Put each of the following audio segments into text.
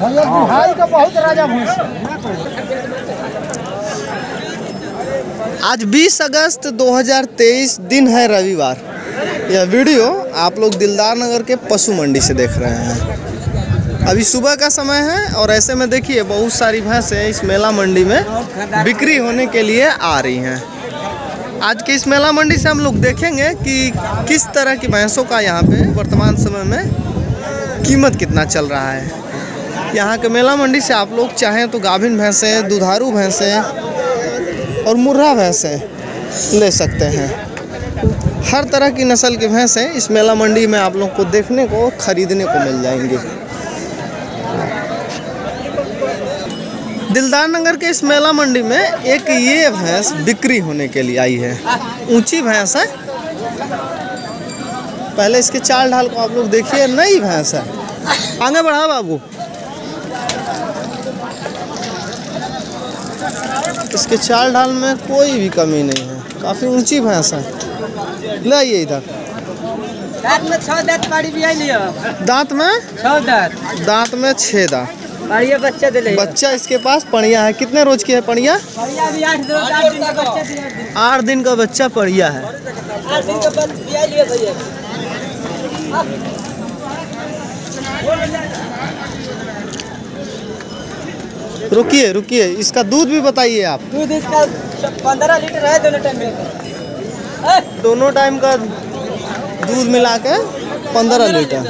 भैया, बिहारी का बहुत राजा भैंस आज 20 अगस्त 2023 दिन है रविवार। यह वीडियो आप लोग दिलदार नगर के पशु मंडी से देख रहे हैं। अभी सुबह का समय है और ऐसे में देखिए, बहुत सारी भैंसें इस मेला मंडी में बिक्री होने के लिए आ रही हैं। आज के इस मेला मंडी से हम लोग देखेंगे कि किस तरह की भैंसों का यहाँ पे वर्तमान समय में कीमत कितना चल रहा है? यहाँ के मेला मंडी से आप लोग चाहें तो गाभिन भैंसें, दुधारू भैंसें और मुर्रा भैंसें ले सकते हैं। हर तरह की नस्ल की भैंसें इस मेला मंडी में आप लोग को देखने को, खरीदने को मिल जाएँगी। दिलदार नगर के इस मेला मंडी में एक ये भैंस बिक्री होने के लिए आई है। ऊँची भैंस है। पहले इसके चाल ढाल को आप लोग देखिए नई भैंस है। आगे बढ़ा बाबू। इसके चाल ढाल में कोई भी कमी नहीं है। काफ़ी ऊँची भैंस है। ले आइए इधर। दांत में छह दांत पाड़ी भी आई लियो दांत में? छह दांत। दांत में छः दांत। पाड़िया बच्चा दिले बच्चा इसके पास पड़िया है। कितने रोज की है पड़िया? आठ दिन का बच्चा दिया आठ दिन। का बच्चा पड़िया है। रुकिए रुकिए। इसका दूध भी बताइए आप। दूध इसका पंद्रह लीटर है दोनों टाइम मिलकर। दोनों टाइम का दूध मिला के पंद्रह लीटर।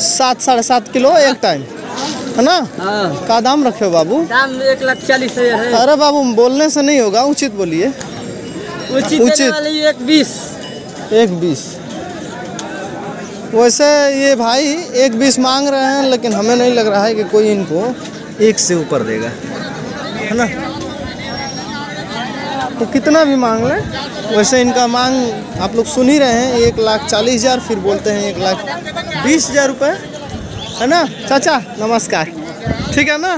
सात साढ़े सात किलो। एक टाइम है ना? हाँ। का दाम रखे हो बाबू? दाम एक लाख चालीस हज़ार अरे बाबू बोलने से नहीं होगा उचित बोलिए। उचित उचित। एक बीस। एक बीस। वैसे ये भाई एक बीस मांग रहे हैं, लेकिन हमें नहीं लग रहा है कि कोई इनको एक से ऊपर देगा। है ना? तो कितना भी मांग लें, वैसे इनका मांग आप लोग सुन ही रहे हैं, एक लाख चालीस हज़ार, फिर बोलते हैं एक लाख बीस हज़ार रुपये है ना? चाचा, नमस्कार। ठीक है ना?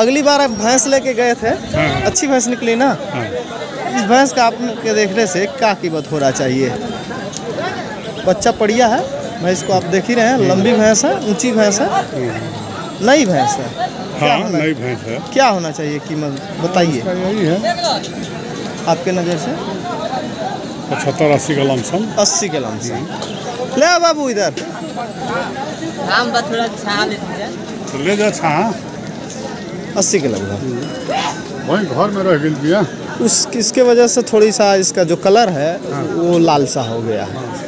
अगली बार आप भैंस लेके गए थे, अच्छी भैंस निकली ना? इस भैंस का आपके देखने से क्या कीमत होना चाहिए? बच्चा बढ़िया है। भैंस को आप देख ही रहे हैं लंबी भैंस है ऊँची भैंस है। नई भैंस है। क्या हाँ होना- नई भैंस है। क्या होना चाहिए कीमत? बताइए। यही है। आपके नज़र से? पचहत्तर अस्सी का लमसम। अस्सी के लम से ले बाबू इधर। हैं ले जा छा अस्सी के लगभग वही घर में रह गई उस इसके वजह से थोड़ी सा इसका जो कलर है वो लाल सा हो गया है।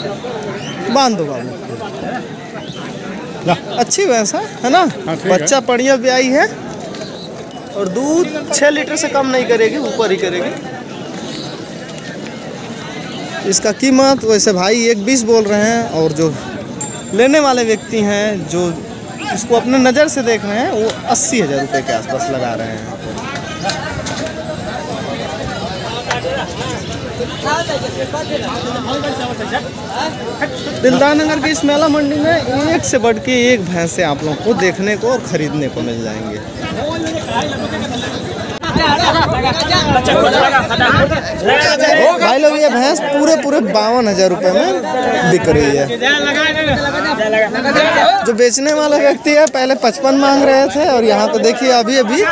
बाँध दो बाबू। अच्छी भैंस है है ना? हाँ। बच्चा बढ़िया ब्याई है और दूध छः लीटर से कम नहीं करेगी ऊपर ही करेगी। इसका कीमत वैसे भाई एक बीस बोल रहे हैं और जो लेने वाले व्यक्ति हैं जो इसको अपने नज़र से देख रहे हैं वो अस्सी हज़ार रुपये के आसपास लगा रहे हैं। दिलदार नगर की इस मेला मंडी में एक से बढ़ के एक भैंसे आप लोग को देखने को और खरीदने को मिल जाएँगे। भाई लोग, ये भैंस पूरे पूरे बावन हज़ार रुपए में बिक रही है। जो बेचने वाला व्यक्ति है, पहले पचपन मांग रहे थे और यहाँ पे देखिए अभी अभी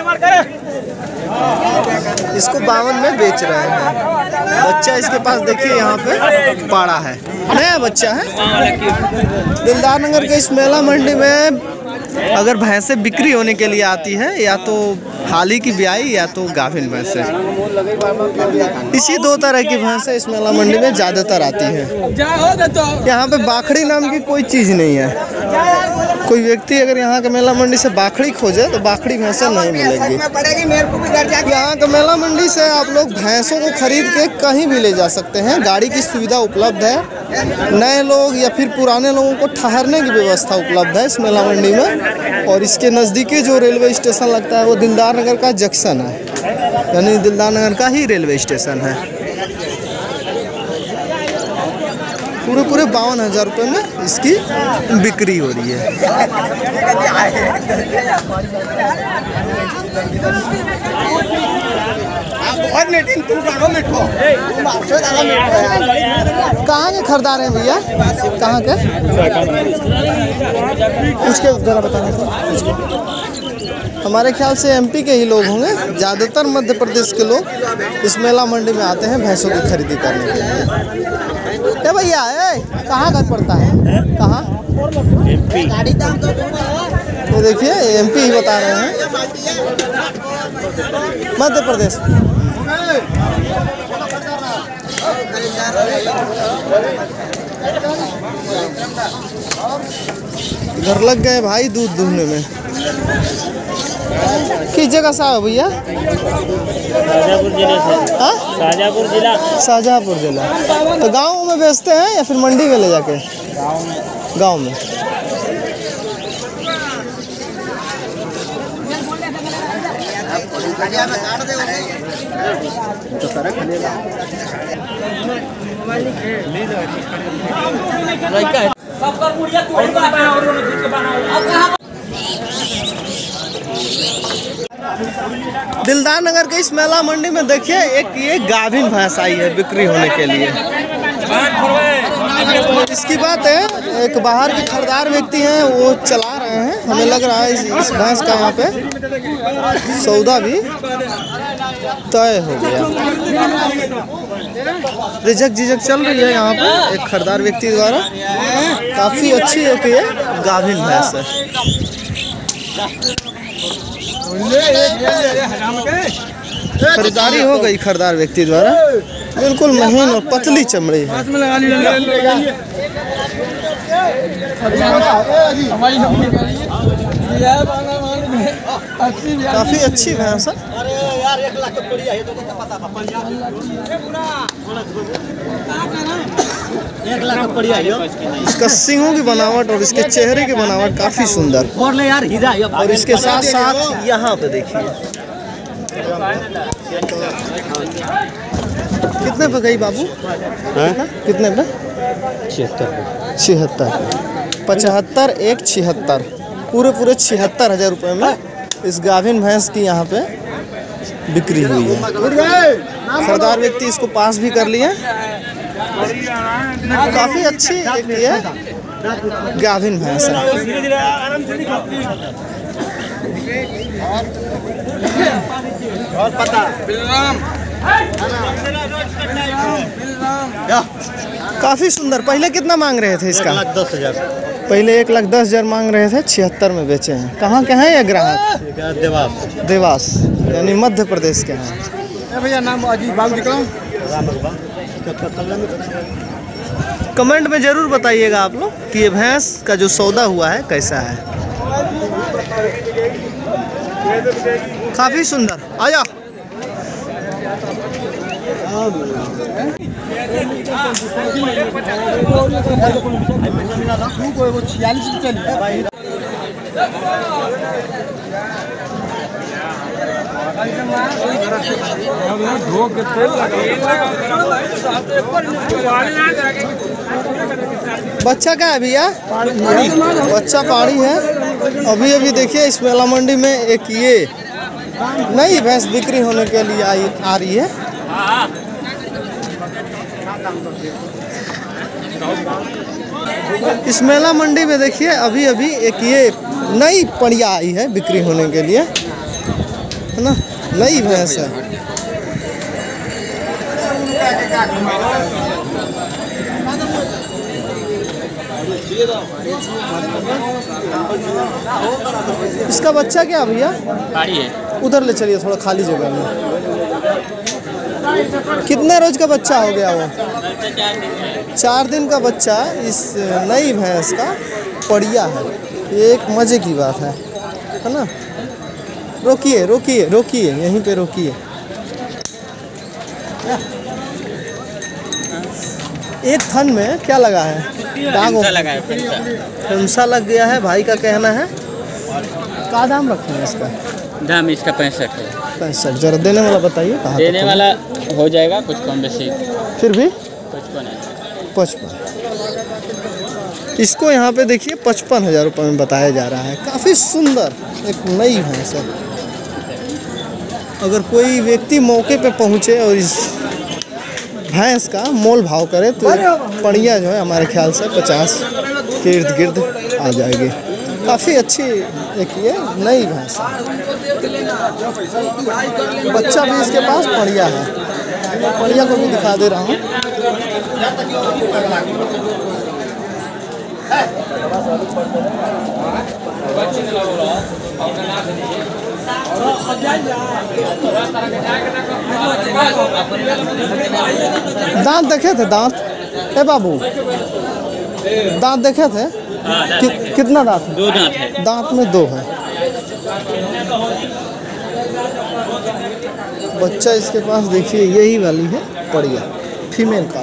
इसको बावन में बेच रहे हैं। बच्चा इसके पास देखिए यहाँ पे पाड़ा है। नया बच्चा है। दिलदार नगर के इस मेला मंडी में अगर भैंसें बिक्री होने के लिए आती है, या तो हाली की ब्याई, या तो गाभिन भैंसें। इसी दो तरह की भैंसें इस मेला मंडी में ज़्यादातर आती हैं। यहाँ पे बाखड़ी नाम की कोई चीज़ नहीं है। कोई व्यक्ति अगर यहाँ के मेला मंडी से बाखड़ी खोजे तो बाखड़ी भैंसें नहीं मिलेंगी। यहाँ के मेला मंडी से आप लोग भैंसों को खरीद के कहीं भी ले जा सकते हैं। गाड़ी की सुविधा उपलब्ध है। नए लोग या फिर पुराने लोगों को ठहरने की व्यवस्था उपलब्ध है इस मेला मंडी में। और इसके नज़दीकी जो रेलवे स्टेशन लगता है वो दिलदार नगर का जंक्शन है। यानी दिलदार नगर का ही रेलवे स्टेशन है। पूरे पूरे बावन हज़ार रुपये में इसकी बिक्री हो रही है। कहाँ के खरीदार हैं भैया? कहाँ के? उसके ज़रा बताना था हमारे ख्याल से एमपी के ही लोग होंगे। ज़्यादातर मध्य प्रदेश के लोग इस मेला मंडी में आते हैं भैंसों की खरीदी करने के लिए। ए भैया ए कहाँ घर पड़ता है? कहाँ? ये देखिए एमपी ही बता रहे हैं। मध्य प्रदेश। घर लग गए भाई दूध दूहने में। किस जगह से आए भैया? शाजापुर ज़िले से। हाँ? शाजापुर जिला? शाहजहाँपुर जिला। तो गाँव में बेचते हैं या फिर मंडी में ले जाके? गाँव में। दिलदार नगर के इस मेला मंडी में देखिए एक ये गाभिन भैंस आई है बिक्री होने के लिए। इसकी बात है एक बाहर के खरीदार व्यक्ति हैं वो चला रहे हैं। हमें लग रहा है इस, इस भैंस का यहाँ पे सौदा भी तय हो गया। रिजक झिझक चल रही है यहाँ पे एक खरीदार व्यक्ति द्वारा। काफ़ी अच्छी एक ये गाभिन भैंस है। खरीदारी हो गई खरीदार व्यक्ति द्वारा। बिल्कुल महीन और पतली चमड़ी है। काफ़ी अच्छी भैंस इसका सिंहों की बनावट और इसके चेहरे की बनावट काफ़ी सुंदर। और इसके साथ साथ यहाँ पे देखिए। कितने पे गई बाबू? कितने पे? छिहत्तर पचहत्तर एक छिहत्तर। पूरे पूरे छिहत्तर हज़ार रुपये में इस गाभिन भैंस की यहाँ पे बिक्री हुई है। सरदार व्यक्ति इसको पास भी कर लिया। काफ़ी अच्छी एक ये गाभिन भैंस है। काफ़ी सुंदर। पहले कितना मांग रहे थे इसका? दस हज़ार। पहले एक लाख दस हज़ार मांग रहे थे छिहत्तर में बेचे हैं। कहाँ के हैं ये ग्राहक? देवास देवास यानी मध्य प्रदेश के हैं। भैया नाम अजीत बाबू कमेंट में ज़रूर बताइएगा आप लोग कि ये भैंस का जो सौदा हुआ है कैसा है। काफ़ी सुंदर। आया बच्चा क्या है भैया? बच्चा पाड़ी है। अभी अभी देखिए, इस मेला मंडी में एक ये, नई भैंस बिक्री होने के लिए आई, आ रही है। इस मेला मंडी में देखिए अभी अभी एक ये नई पड़िया आई है बिक्री होने के लिए। है ना? नई भैंस है इसका बच्चा क्या भैया? उधर ले चलिए थोड़ा खाली जगह में। कितने रोज का बच्चा हो गया वो? चार दिन का बच्चा इस नई भैंस का पड़िया है। ये एक मज़े की बात है है ना? रोकिए रोकिए रोकिए यहीं पे रोकिए। एक थन में क्या लगा है? दाग। लगा है लग गया है भाई का कहना है। क्या दाम रखे हैं इसका? दाम इसका पैंसठ है। पैंसठ जरा देने वाला बताइए देने वाला हो जाएगा कुछ कम बेसी फिर भी? को पचपन। इसको यहाँ पे देखिए, पचपन हज़ार रुपये में बताया जा रहा है। काफ़ी सुंदर, एक नई भैंस है अगर कोई व्यक्ति मौके पे पहुँचे और इस भैंस का मोल भाव करे तो पड़िया जो है, हमारे ख्याल से पचास के इर्द गिर्द आ जाएगी। काफ़ी अच्छी, एक ये नई भैंस बच्चा भी इसके पास पड़िया है। पड़िया को भी दिखा दे रहा हूँ। दांत देखे थे दांत? ए बाबू दांत देखे थे? हाँ कि, कितना दांत? दो दांत है। दांत में दो है। बच्चा इसके पास देखिए यही वाली है पड़िया फीमेल का।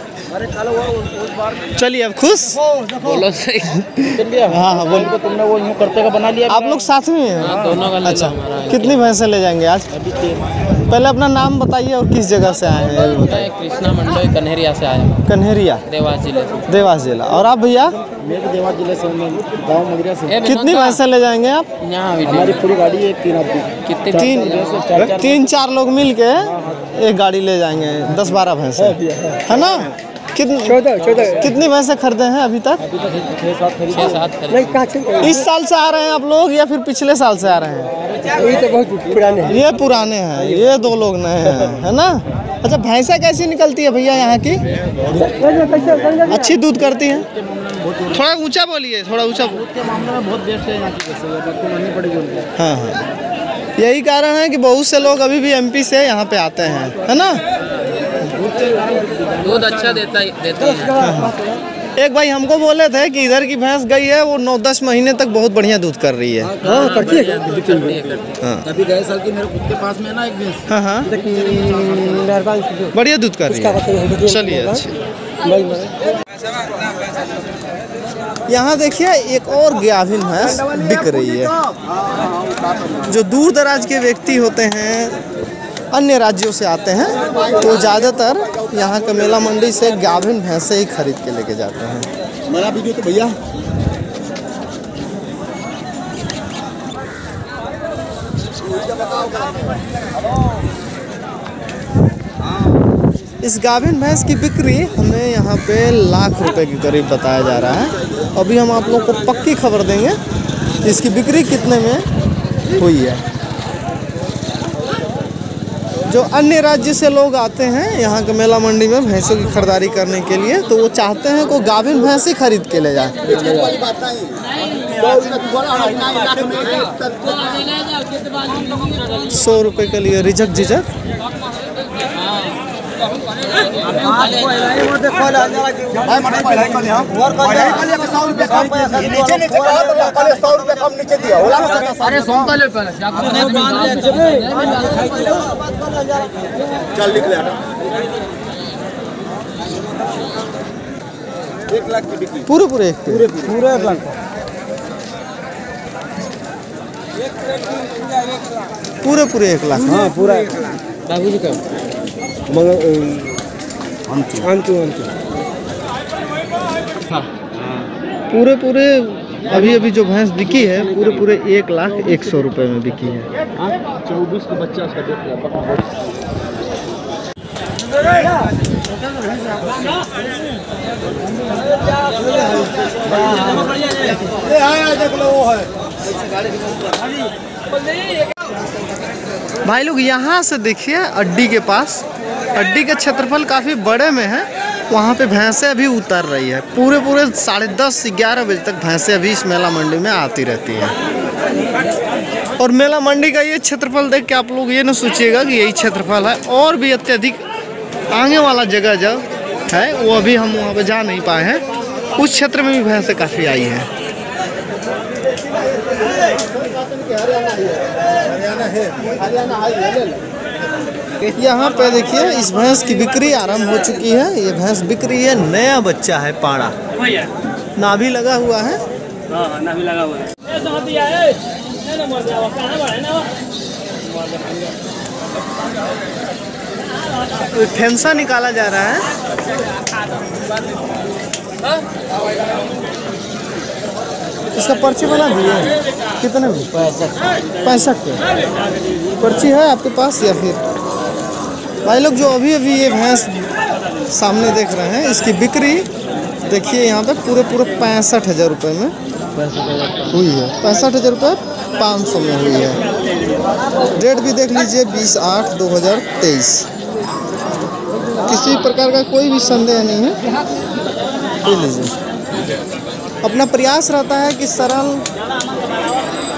चलिए अब खुश? बोलो सही। हाँ हाँ बोलिए तुमने वो यूँ करते का बना लिया आप लोग साथ में हैं? हाँ, दोनों का अच्छा। कितनी भैंसें ले जाएँगे आज? पहले अपना नाम बताइए और किस जगह से आए हैं बताइए। कृष्णा मंडल कन्हरिया से हूँ। कन्हरिया देवास ज़िले से। देवास जिला। और आप भैया? मैं भी देवास ज़िले से हूँ गाँव मगरिया से कितनी भैंसें ले जाएँगे आप? यहाँ हमारी पूरी गाड़ी है तीन आदमी। कितने? तीन तीन चार लोग मिल के एक गाड़ी ले जाएँगे दस बारह भैंसे। है ना? कितनी चौदह चौदह। कितनी भैंसे खरीदे हैं अभी तक? अभी तक छः सात छः सात नहीं कहाँ इस साल से आ रहे हैं आप लोग या फिर पिछले साल से आ रहे हैं? ये तो बहुत पुराने हैं। ये पुराने हैं ये दो लोग नए हैं है ना? अच्छा भैंसा कैसी निकलती है भैया यहाँ की? अच्छी दूध करती है? थोड़ा ऊँचा बोलिए थोड़ा ऊँचा के मामले बहुत बेस्ट है यहाँ की वैसे आपको माननी पड़ेगी उनको। हाँ हाँ। यही कारण है कि बहुत से लोग अभी भी एमपी से यहाँ पे आते हैं है ना? दूध अच्छा देता ही देती है। एक भाई हमको बोले थे कि इधर की भैंस गई है वो नौ दस महीने तक बहुत बढ़िया दूध कर रही है। हाँ करती है करती है है। अभी गए साल की मेरे खुद के पास में ना एक भैंस। हाँ हाँ। बढ़िया दूध कर रही है। चलिए अच्छी। यहाँ देखिए एक और गाभिन भैंस बिक रही है। जो दूर दराज के व्यक्ति होते हैं अन्य राज्यों से आते हैं तो ज़्यादातर यहाँ का मेला मंडी से गाभिन भैंसे ही खरीद के लेके जाते हैं। मेरा वीडियो तो भैया। इस गाभिन भैंस की बिक्री हमें यहाँ पे लाख रुपए के करीब बताया जा रहा है। अभी हम आप लोग को पक्की खबर देंगे कि इसकी बिक्री कितने में हुई है। जो अन्य राज्य से लोग आते हैं यहाँ के मेला मंडी में भैंसों की खरीदारी करने के लिए तो वो चाहते हैं को गाभिन भैंस ही खरीद के ले जाए। सौ रुपए के लिए रिझक झिझक। अरे चल लिख ले एक लाख की बिक्री। पूरे पूरे एक पे। पूरा एक लाख पूरे पूरे एक लाख। हाँ पूरा एक बाबू जी का। मगर अंतु। अंतु पूरे पूरे अभी अभी जो भैंस बिकी है पूरे पूरे एक लाख एक सौ रुपए में बिकी है। चौबीस का बच्चा उसका देख लिया भाई लोग, यहाँ से देखिए, अड्डी के पास। अड्डी का क्षेत्रफल काफ़ी बड़े में है। वहाँ पे भैंसें अभी उतर रही है। पूरे पूरे साढ़े दस, ग्यारह बजे तक भैंसें अभी इस मेला मंडी में आती रहती हैं। और मेला मंडी का ये क्षेत्रफल देख के आप लोग ये ना सोचिएगा कि यही क्षेत्रफल है। और भी अत्यधिक आगे वाला जगह जो है वो अभी हम वहाँ पे जा नहीं पाए हैं। उस क्षेत्र में भी भैंसें काफ़ी आई हैं। यहाँ पे देखिए इस भैंस की बिक्री आरंभ हो चुकी है। ये भैंस बिक रही है नया बच्चा है पाड़ा। नाभि लगा हुआ है। हाँ हाँ नाभी लगा हुआ है। तो फेंसा निकाला जा रहा है। इसका पर्ची बना दिए कितने पैंसठ के। पर्ची है आपके पास या फिर? भाई लोग जो अभी अभी ये भैंस सामने देख रहे हैं, इसकी बिक्री देखिए यहाँ पे पूरे पूरे पैंसठ हज़ार रुपये में। हुई है। पैंसठ हज़ार रुपये पाँच सौ में हुई है। डेट भी देख लीजिए बीस आठ दो हज़ार तेईस। किसी प्रकार का कोई भी संदेह नहीं है। ले लीजिए अपना प्रयास रहता है कि सरल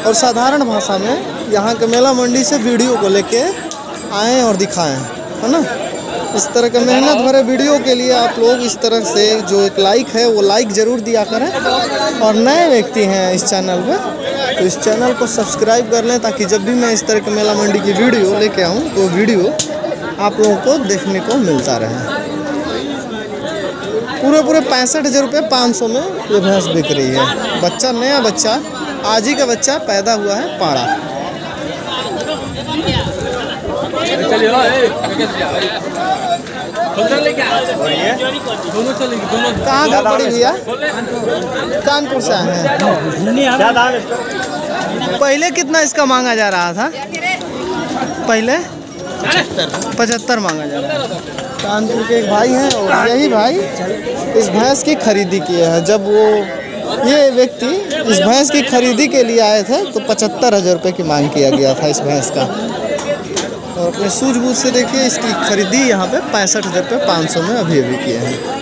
और साधारण भाषा में यहाँ के मेला मंडी से वीडियो को लेके आएँ और दिखाएँ है ना? इस तरह के मेहनत भरे वीडियो के लिए आप लोग इस तरह से जो एक लाइक है, वो लाइक ज़रूर दिया करें। और नए व्यक्ति हैं इस चैनल पर तो इस चैनल को सब्सक्राइब कर लें ताकि जब भी मैं इस तरह के मेला मंडी की वीडियो लेके आऊँ तो वीडियो आप लोगों को देखने को मिलता रहे। पूरे पूरे पैंसठ हज़ार रुपये पाँच सौ में ये भैंस बिक रही है। बच्चा, नया बच्चा, आज ही का बच्चा पैदा हुआ है पाड़ा। कहाँ घर पड़ी भैया कानपुर से आए हैं। पहले कितना इसका मांगा जा रहा था? पहले? पचहत्तर। मांगा जा रहा है कानपुर के एक भाई हैं और यही भाई इस भैंस की खरीदी किए हैं। जब वो ये व्यक्ति इस भैंस की खरीदी के लिए आए थे तो पचहत्तर हज़ार रुपये की मांग किया गया था इस भैंस का। अपने सूझबूझ से देखिए इसकी खरीदी यहाँ पे पैंसठ हज़ार रुपये पाँच सौ में अभी अभी किए हैं।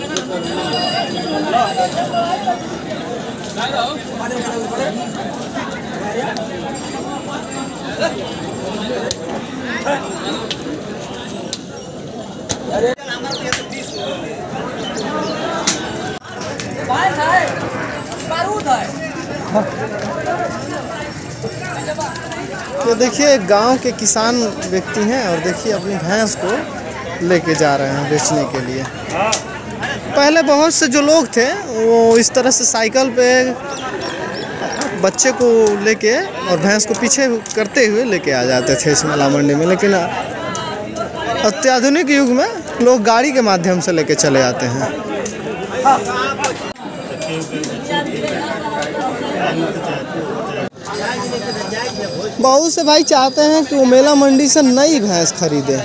तो देखिए, गाँव के किसान व्यक्ति हैं और देखिए, अपनी भैंस को लेके जा रहे हैं बेचने के लिए। पहले बहुत से जो लोग थे, वो इस तरह से साइकिल पे बच्चे को लेके और भैंस को पीछे करते हुए लेके आ जाते थे इस मेला मंडी में। लेकिन अत्याधुनिक युग में लोग गाड़ी के माध्यम से लेके चले आते हैं। बहुत से भाई चाहते हैं कि वो मेला मंडी से नई भैंस खरीदे।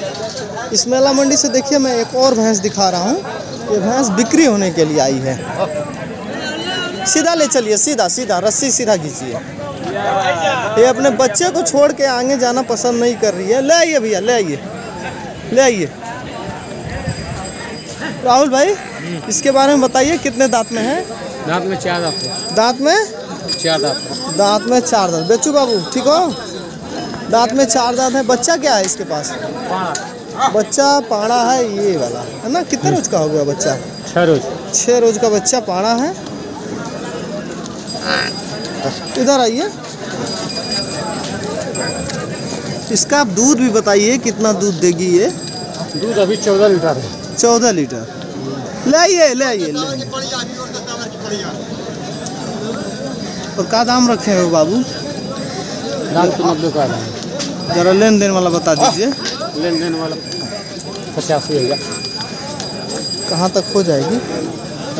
इस मेला मंडी से देखिए मैं एक और भैंस दिखा रहा हूँ। ये भैंस बिक्री होने के लिए आई है। सीधा ले चलिए सीधा सीधा रस्सी सीधा खींचिए ये अपने बच्चे को छोड़ के आगे जाना पसंद नहीं कर रही है। ले आइए भैया ले आइए। ले आइए। राहुल भाई इसके बारे में बताइए कितने दांत में है? दांत में चार दांत। दांत में? चार दांत। दांत में चार दांत बेचू बाबू ठीक हो? दांत में चार दांत है। बच्चा क्या है इसके पास? बच्चा पाड़ा है ये वाला है ना? कितने रोज का हो गया बच्चा? छह रोज। छः रोज का बच्चा पाड़ा है। इधर आइए। इसका आप दूध भी बताइए कितना दूध देगी ये? दूध अभी चौदह लीटर है। चौदह लीटर। ले आइए ले आइए ले आइए। और का दाम रखे हो बाबू? दाम तो नब्बे का है। जरा लेन देन वाला बता दीजिए। लेन देन वाला पचासी हज़ार कहाँ तक हो जाएगी?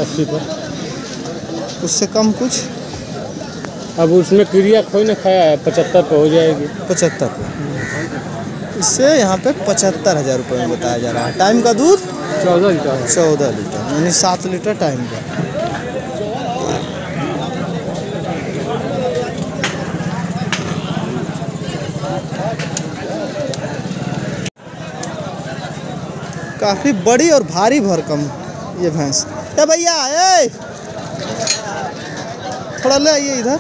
अस्सी पर। उससे कम कुछ? अब उसमें क्रिया कोई ने खाया है पचहत्तर पर हो जाएगी। पचहत्तर पर। इससे यहाँ पे पचहत्तर हज़ार रुपये में बताया जा रहा है। टाइम का दूध? चौदह लीटर। चौदह लीटर यानी सात लीटर टाइम का। काफ़ी बड़ी और भारी भरकम ये भैंस। ए भैया ए! थोड़ा ले आइए इधर।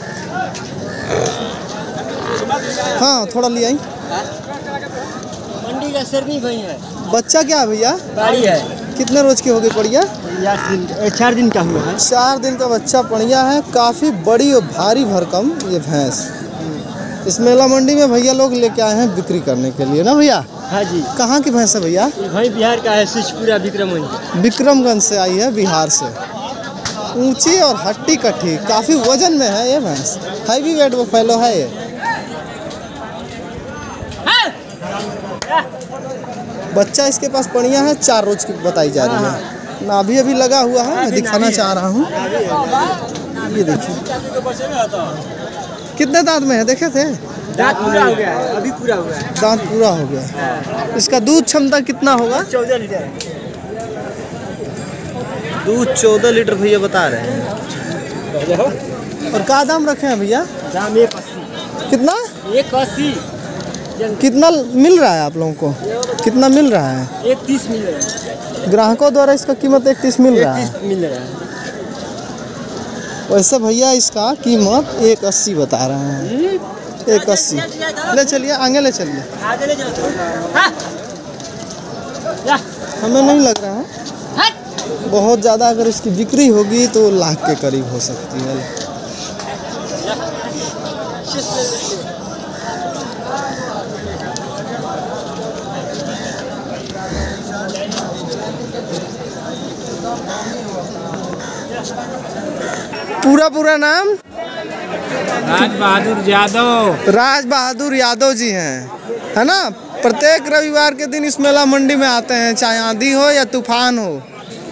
हाँ थोड़ा ले आई। मंडी का भाई है। बच्चा क्या है भैया? गाड़ी है। कितने रोज की हो गई पड़िया चार दिन का हुआ है। चार दिन का बच्चा पड़िया है। काफ़ी बड़ी और भारी भरकम ये भैंस। इस मेला मंडी में भैया लोग लेके आए हैं बिक्री करने के लिए ना भैया? हाँ जी। कहाँ की भैंस है भैया? भाई बिहार का है शिशपुरा विक्रमगंज। विक्रमगंज से आई है बिहार से। ऊँची और हट्टी कट्टी काफ़ी वज़न में है ये भैंस। हैवी वेट वो फैलो है ये। बच्चा इसके पास पड़िया है चार रोज की बताई जा रही है। ना अभी अभी लगा हुआ है मैं दिखाना चाह रहा हूँ। ये देखिए। कितने दांत में है देखे थे? दांत पूरा हो गया है अभी पूरा हुआ है। दांत पूरा हो गया। इसका दूध क्षमता कितना होगा? चौदह लीटर। दूध चौदह लीटर भैया बता रहे हैं। और क्या दाम रखे हैं भैया? दाम एक अस्सी। कितना? एक अस्सी। कितना मिल रहा है आप लोगों को? कितना मिल रहा है? एक तीस मिल रहा है। ग्राहकों द्वारा इसका कीमत इकतीस मिल रहा एक है। तीस मिल रहा है। वैसे भैया इसका कीमत एक अस्सी बता रहे हैं। एक अस्सी। ले चलिए, आगे ले चलिए। हमें नहीं लग रहा है। बहुत ज़्यादा अगर इसकी बिक्री होगी तो लाख के करीब हो सकती है। पूरा पूरा नाम? राज बहादुर यादव। राज बहादुर यादव जी हैं है ना? प्रत्येक रविवार के दिन इस मेला मंडी में आते हैं चाहे आंधी हो या तूफ़ान हो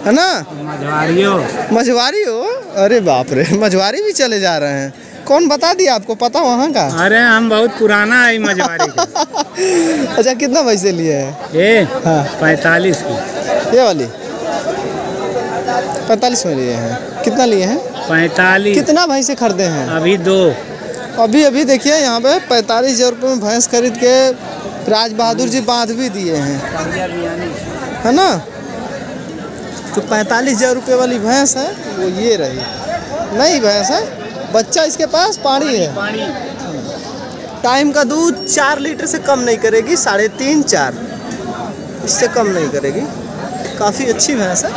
है ना? मझवारियो मझवारी हो? अरे बाप रे मझवारी भी चले जा रहे हैं। कौन बता दिया आपको? पता वहाँ का? अरे हम बहुत पुराना है मझवारी अच्छा कितना पैसे लिए है? ये हाँ। पैतालीस की। ये वाली? पैंतालीस में लिए हैं। कितना लिए हैं? पैंतालीस। कितना भैंसे खरीदे हैं? अभी दो। अभी अभी देखिए यहाँ पे पैंतालीस हज़ार रुपये में भैंस खरीद के राज बहादुर जी बाँध भी दिए हैं। है ना? तो पैंतालीस हज़ार रुपये वाली भैंस है वो ये रही। नई भैंस है बच्चा इसके पास पानी है। टाइम का दूध चार लीटर से कम नहीं करेगी साढ़े तीन चार। इससे कम नहीं करेगी। काफ़ी अच्छी भैंस है।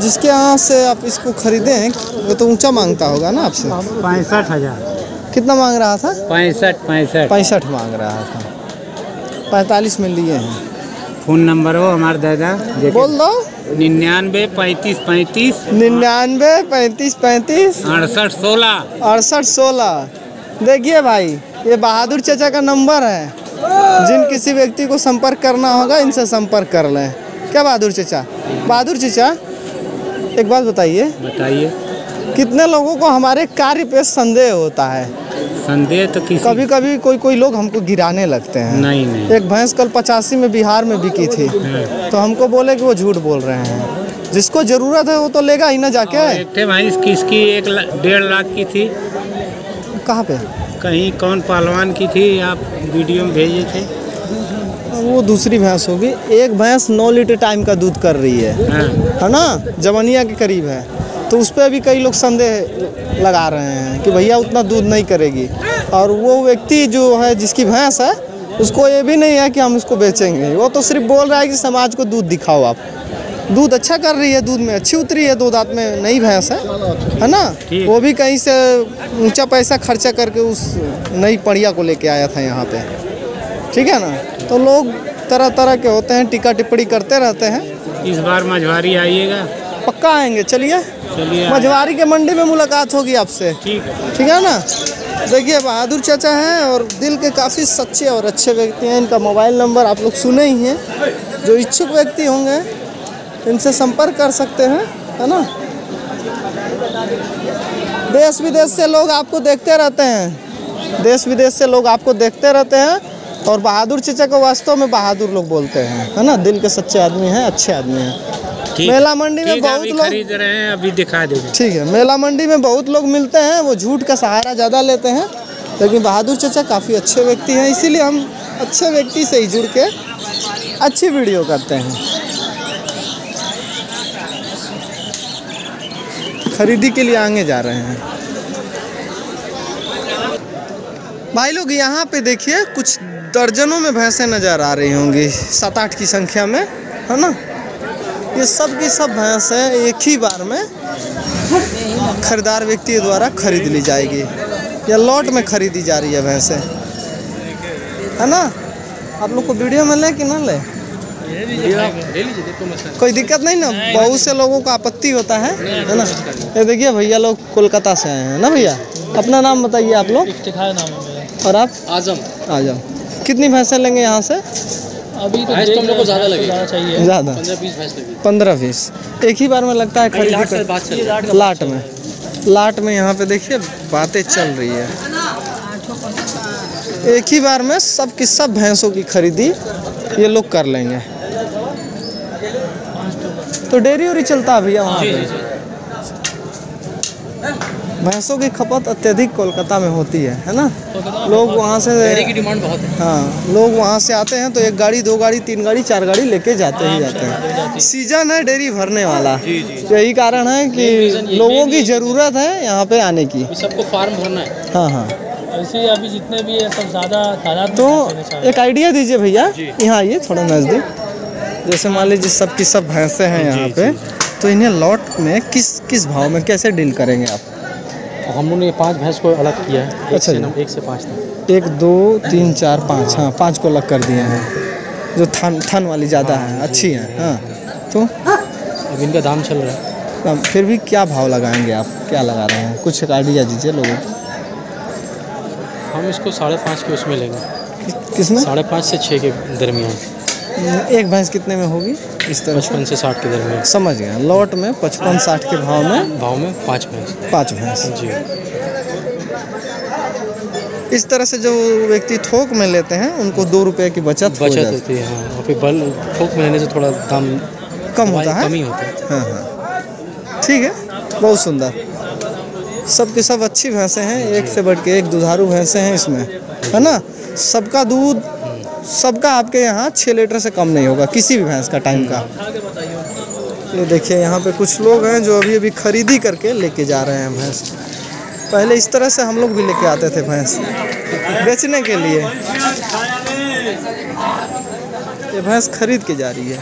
जिसके यहाँ से आप इसको खरीदे वो तो ऊँचा माँगता होगा ना आपसे? पैंसठ हज़ार। कितना मांग रहा था? पैंसठ पैंसठ। पैंसठ मांग रहा था। पैंतालीस में लिए हैं। फ़ोन नंबर हो हमारे दादा बोल दो। निन्यानवे पैंतीस पैंतीस। निन्यानवे पैंतीस पैंतीस। अड़सठ सोलह। अड़सठ सोलह। देखिए भाई ये बहादुर चाचा का नंबर है। जिन किसी व्यक्ति को संपर्क करना होगा इनसे संपर्क कर लें। क्या बहादुर चाचा? बहादुर चाचा? एक बात बताइए। बताइए। कितने लोगों को हमारे कार्य पे संदेह होता है? संदेह तो किसी कभी कभी कोई कोई लोग हमको गिराने लगते हैं। नहीं नहीं। एक भैंस कल पचासी में बिहार में बिकी थी। हाँ। तो हमको बोले कि वो झूठ बोल रहे हैं। जिसको ज़रूरत है वो तो लेगा ही ना जाके। एक भैंस किसकी? एक ला- डेढ़ लाख की थी। कहाँ पे? कहीं कौन पहलवान की थी? आप वीडियो में भेजे थे। वो दूसरी भैंस होगी। एक भैंस नौ लीटर टाइम का दूध कर रही है। हाँ। है ना? जवनिया के करीब है। तो उस पर भी कई लोग संदेह लगा रहे हैं कि भैया उतना दूध नहीं करेगी। और वो व्यक्ति जो है जिसकी भैंस है उसको ये भी नहीं है कि हम इसको बेचेंगे। वो तो सिर्फ़ बोल रहा है कि समाज को दूध दिखाओ आप। दूध अच्छा कर रही है दूध में अच्छी उतरी है दो दांत में नई भैंस है। है ना? वो भी कहीं से ऊँचा पैसा खर्चा करके उस नई पड़िया को लेके आया था यहाँ पे। ठीक है ना? तो लोग तरह तरह के होते हैं टीका टिप्पणी करते रहते हैं। इस बार मझवारी आइएगा। पक्का आएँगे चलिए। मझवारी के मंडी में मुलाकात होगी आपसे। ठीक है। ठीक है ना? देखिए बहादुर चाचा हैं और दिल के काफ़ी सच्चे और अच्छे व्यक्ति हैं। इनका मोबाइल नंबर आप लोग सुने ही हैं। जो इच्छुक व्यक्ति होंगे इनसे संपर्क कर सकते हैं है ना? देश विदेश से लोग आपको देखते रहते हैं। देश विदेश से लोग आपको देखते रहते हैं। और बहादुर चाचा को वास्तव में बहादुर लोग बोलते हैं है ना? दिल के सच्चे आदमी हैं अच्छे आदमी हैं। मेला मंडी में बहुत लोग खरीद रहे हैं अभी दिखा देंगे। ठीक है मेला मंडी में बहुत लोग मिलते हैं वो झूठ का सहारा ज़्यादा लेते हैं लेकिन बहादुर चचा काफ़ी अच्छे व्यक्ति हैं इसीलिए हम अच्छे व्यक्ति से ही जुड़ के अच्छी वीडियो करते हैं। खरीदी के लिए आगे जा रहे हैं। भाई लोग यहाँ पे देखिए कुछ दर्जनों में भैंसें नज़र आ रही होंगी। सात आठ की संख्या में है ना? ये सब की सब भैंस एक ही बार में खरीदार व्यक्ति द्वारा खरीद ली जाएगी। या लॉट में खरीदी जा रही है भैंसें। है ना? आप लोग को वीडियो में ले कि ना ले? कोई दिक्कत नहीं ना? बहुत से लोगों को आपत्ति होता है है ना? ये देखिए भैया लोग कोलकाता से आए हैं ना भैया? अपना नाम बताइए आप लोग। और आप? आज़म। आ जाओ कितनी भैंसें लेंगे यहाँ से? अभी तो तो हम लोग को ज़्यादा लगेगा। ज़्यादा। पंद्रह बीस भैंस लगेगी। पंद्रह बीस। एक ही बार में लगता है खरीदी लाट कर। बात चल रही है। लाट में। लाट में यहाँ पे देखिए बातें चल रही है। एक ही बार में सब की सब भैंसों की खरीदी ये लोग कर लेंगे। तो डेयरी उरी चलता है भैया वहाँ पे? भैंसों की खपत अत्यधिक कोलकाता में होती है है ना? लोग वहाँ से डेयरी की डिमांड बहुत है। हाँ लोग वहाँ से आते हैं तो एक गाड़ी दो गाड़ी तीन गाड़ी चार गाड़ी लेके जाते ही जाते हैं। सीज़न है डेयरी भरने वाला। यही कारण है कि लोगों की ज़रूरत है यहाँ पे आने की। सबको फार्म भरना है। हाँ हाँ। ऐसे अभी जितने भी है सब ज़्यादा तादाद तो एक आइडिया दीजिए भैया। यहाँ आइए थोड़ा नज़दीक। जैसे मान लीजिए सब की सब भैंसें हैं यहाँ पे तो इन्हें लॉट में किस किस भाव में कैसे डील करेंगे आप? हम लोग ने पाँच भैंस को अलग किया है एक अच्छा से जी। एक से पाँच तक। एक दो तीन चार पाँच हाँ पाँच को अलग कर दिए हैं। जो थन थन वाली ज़्यादा है अच्छी है हाँ। तो? अब इनका दाम चल रहा है। फिर भी क्या भाव लगाएँगे आप? क्या लगा रहे हैं? कुछ आइडिया दीजिए लोगों को। हम इसको साढ़े पाँच के उसमें लेंगे। किसमें? साढ़े पाँच से छः के दरमियान। एक भैंस कितने में होगी? इस तरह पचपन से साठ के दरमियान। समझ गया। लॉट में पचपन साठ के भाव में? भाव में पाँच भैंस। पाँच भैंस। जी। इस तरह से जो व्यक्ति थोक में लेते हैं उनको दो रुपए की बचत बचत होती है। हाँ और फिर बल थोक में लेने से थोड़ा दाम कम होता है? कम ही होता है। हाँ हाँ। ठीक है। बहुत सुंदर। सब के सब अच्छी भैंसें हैं एक से बढ़ के एक दुधारू भैंसें हैं इसमें। है ना? सबका दूध सबका आपके यहाँ छः लीटर से कम नहीं होगा किसी भी भैंस का टाइम का। ये देखिए यहाँ पे कुछ लोग हैं जो अभी अभी खरीदी करके लेके जा रहे हैं भैंस। पहले इस तरह से हम लोग भी लेके आते थे भैंस बेचने के लिए। ये भैंस खरीद के जा रही है।